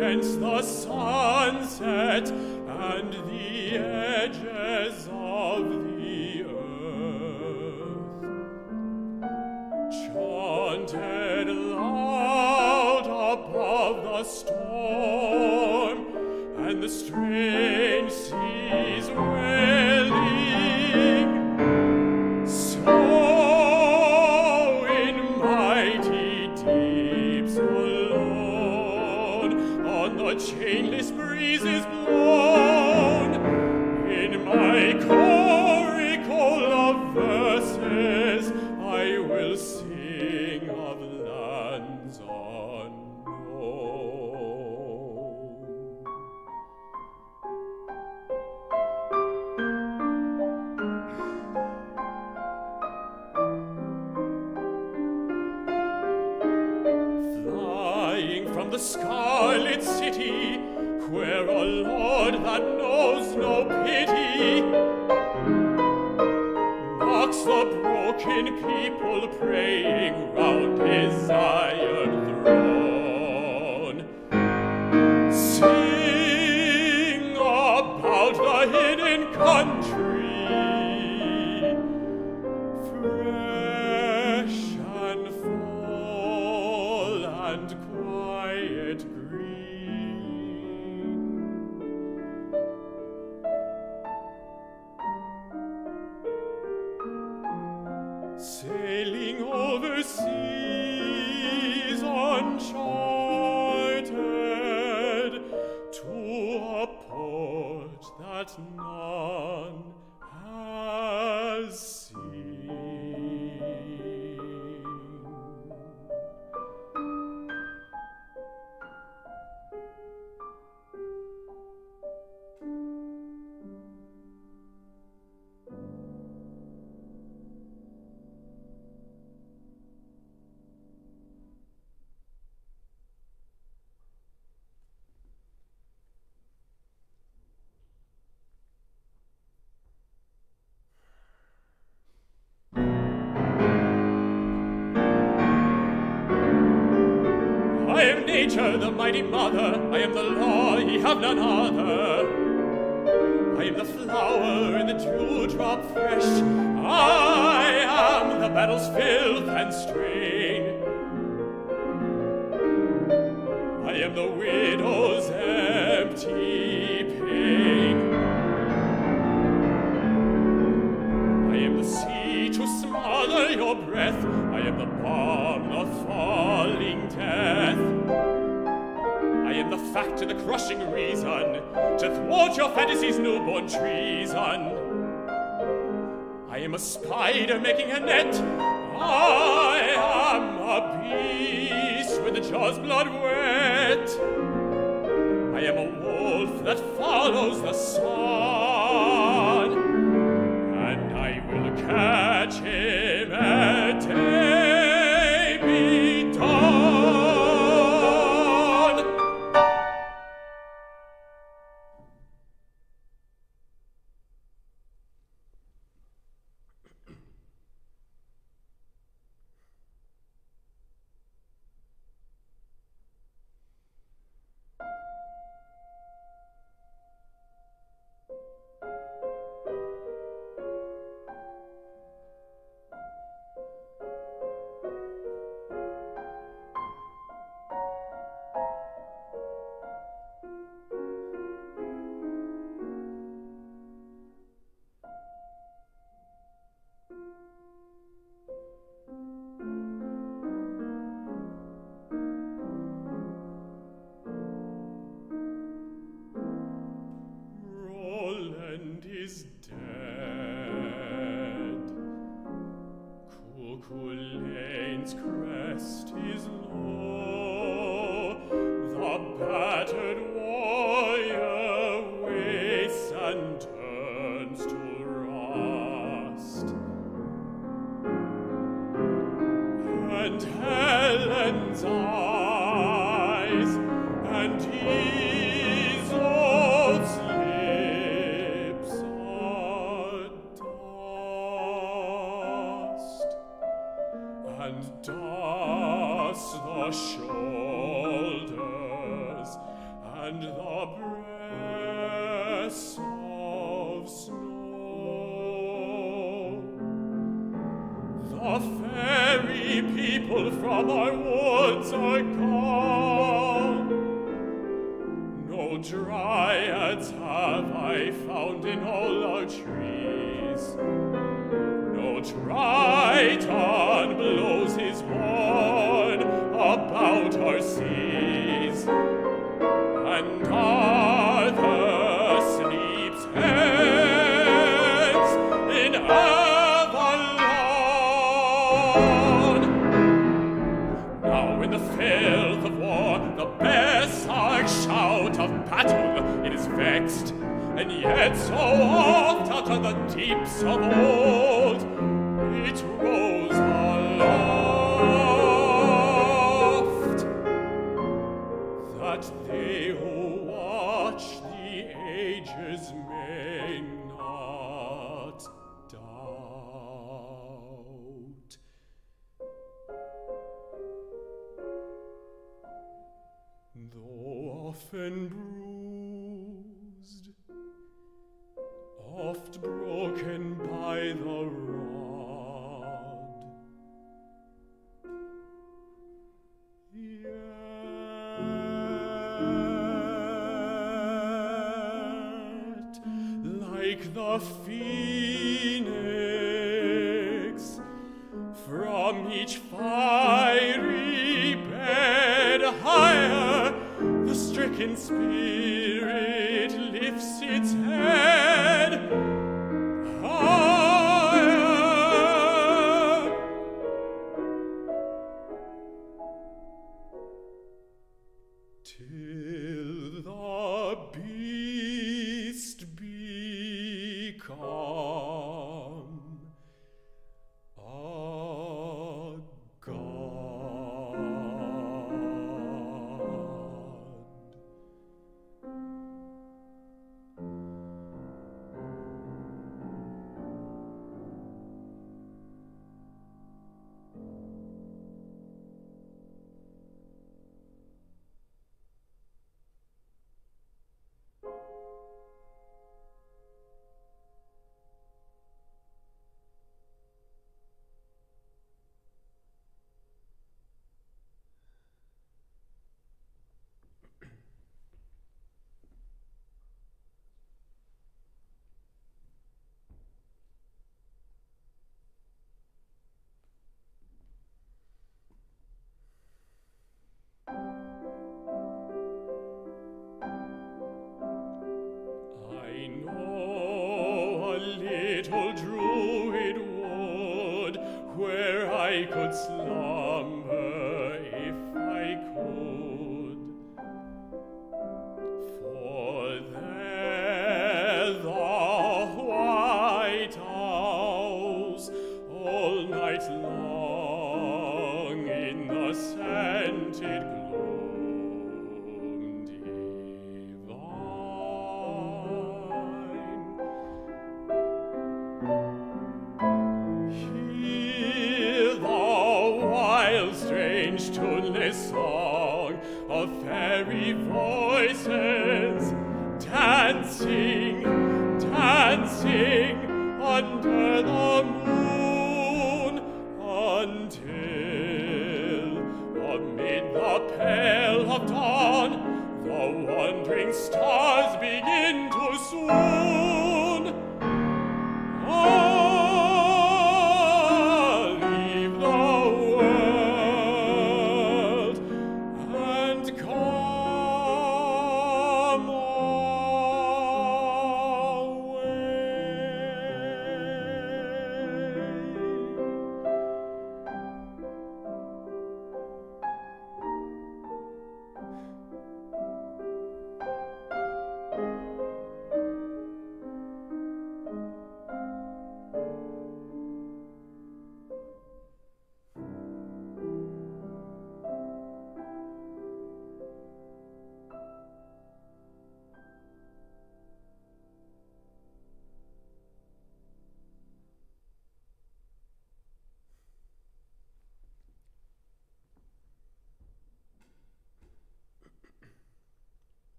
against the sunset and the edges of the earth, chanted loud above the storm and the strange seas wailing. Country, nature, the mighty mother. I am the law, ye have none other. I am the flower in the dewdrop fresh. I am the battle's filth and strain. fact the crushing reason to thwart your fantasy's newborn treason. I am a spider making a net. I am a beast with the jaw's blood wet. I am a wolf that follows the sun. and Helen sighs, and he Triads have I found in all our trees. No Triton blows his horn about our seas, and I. vexed, and yet so oft out of the deeps of old it rose aloft that they phoenix, from each fiery bed higher, the stricken spirit I could song of fairy voices dancing, dancing under the moon until amid the pale of dawn the wandering stars begin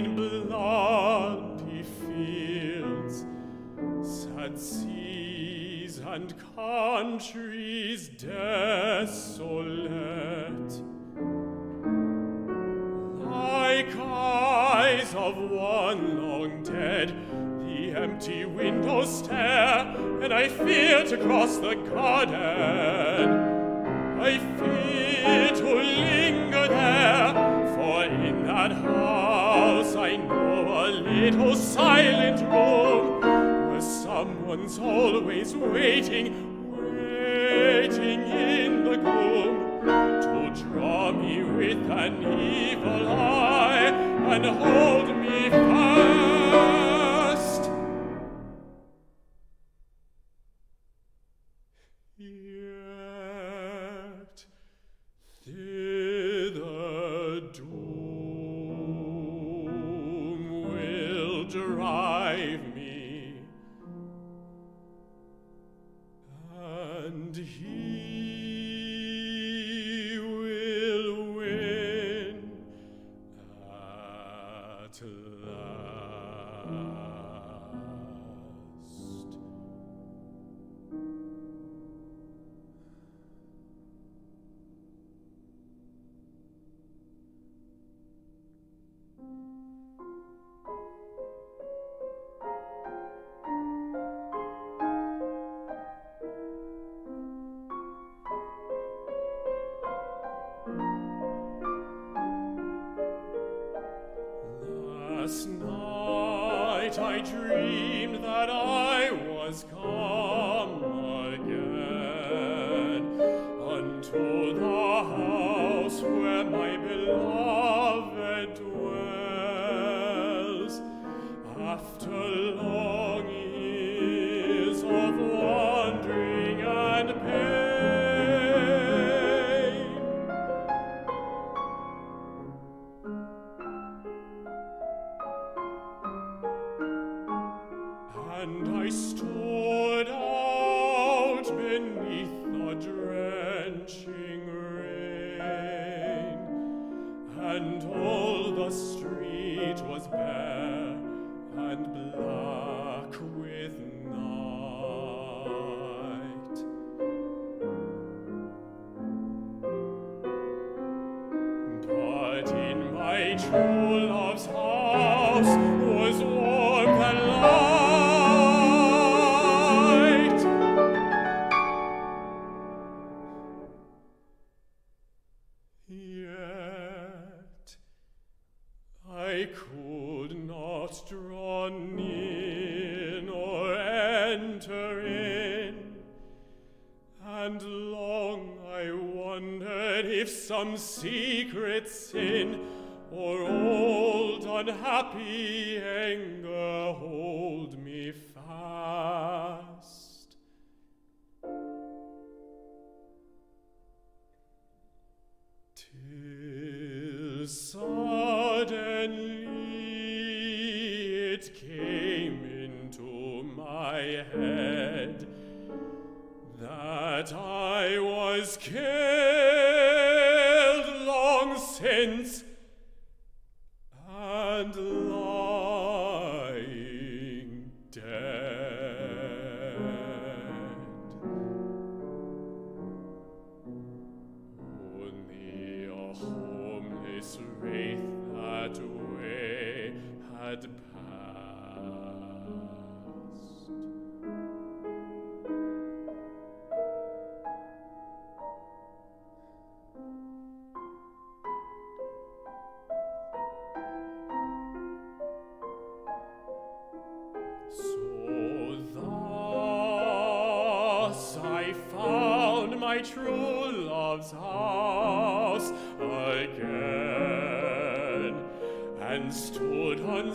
in bloody fields, sad seas and countries desolate, like eyes of one long dead, the empty windows stare, and I fear to cross the garden. I fear to linger there, for in that a little silent room where someone's always waiting, waiting in the gloom to draw me with an evil eye and hold me fast. True happy anger hold me fast. Till suddenly it came into my head that I was killed long since had passed. So thus I found my true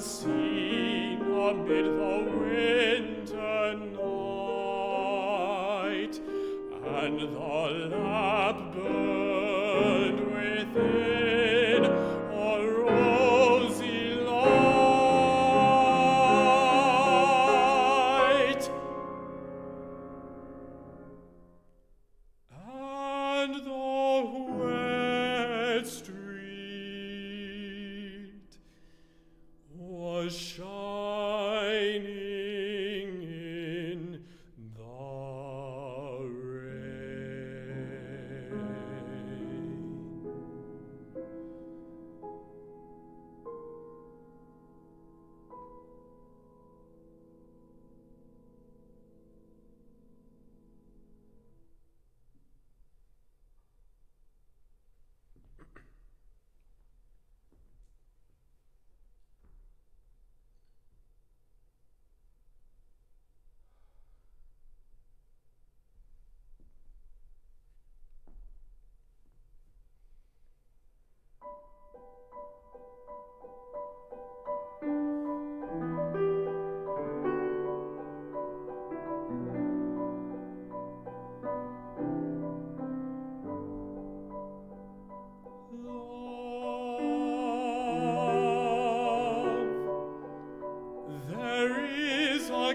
seen amid the winter night, and the lap bird within.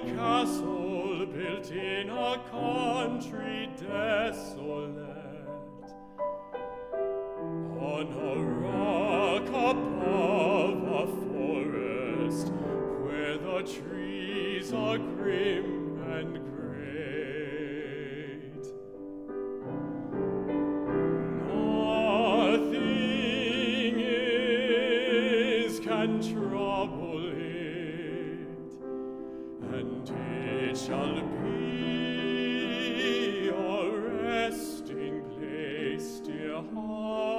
castle built in a country desolate. On a rock above a forest where the trees are grim Oh.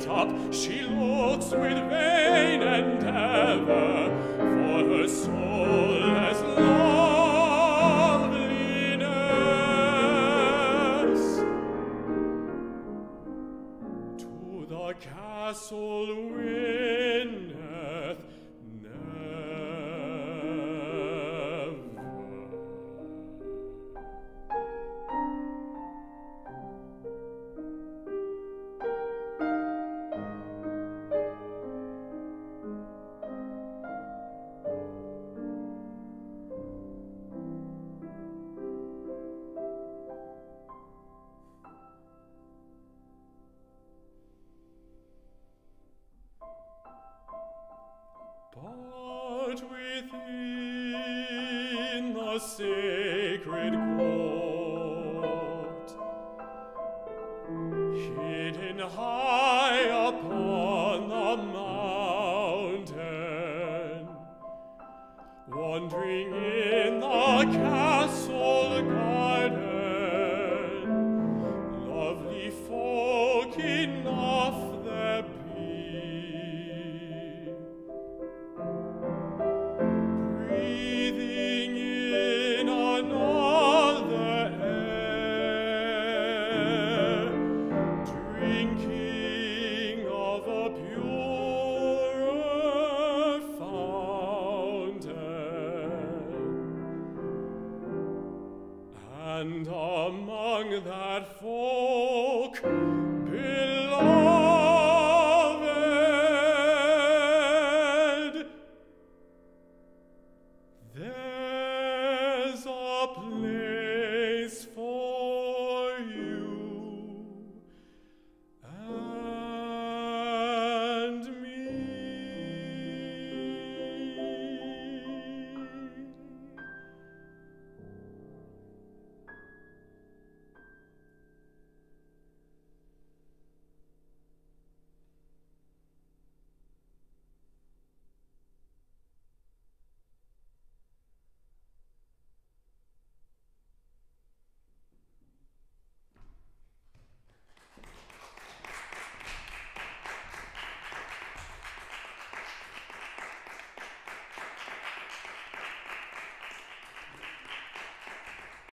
straight up, she looks with vain endeavor, for her soul has lost. sacred chord.